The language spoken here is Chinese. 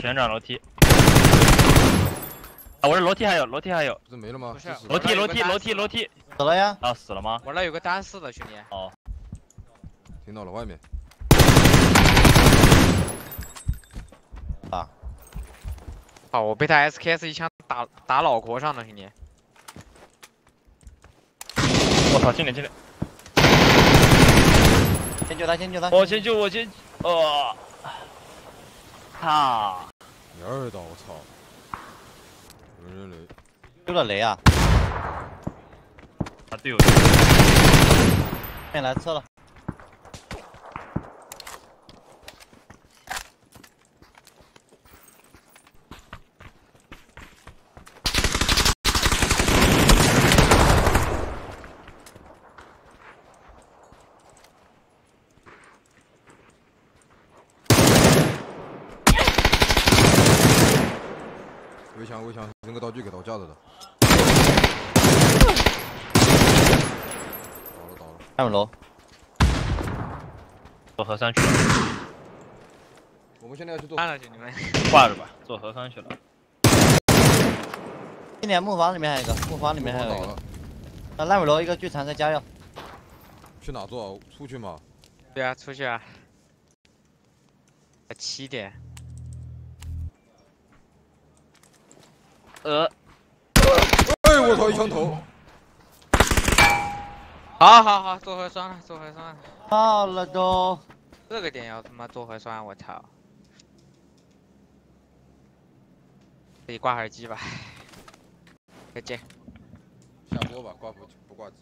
旋转楼梯。啊，我这楼梯还有，楼梯还有，不是没了吗？不是楼梯楼梯楼梯楼梯。死了呀！啊，死了吗？我那有个单四的兄弟，哦，听到了，外面。啊，啊，我被他 SKS 一枪打打脑壳上了，兄弟。我操，进来进来，先救他，先救他。我先救我先，呃，啊，第二刀，我操！有人雷，丢了雷啊！他队友面来撤了。围墙围墙，扔个道具给到架子的。倒了倒了，下面楼，做核酸去了，我们现在要去做。看了兄弟们，挂着吧，做核酸去了。今点木房里面还有一个，木房里面还有一个。那烂尾楼一个聚残在加药，去哪做啊？出去吗？对啊，出去啊。七点，呃，哎，我操！一枪头。好好好，做核酸了，做核酸了。到了都。这个点要他妈做核酸，我操！自己挂耳机吧？再见。下播吧，挂不不挂机。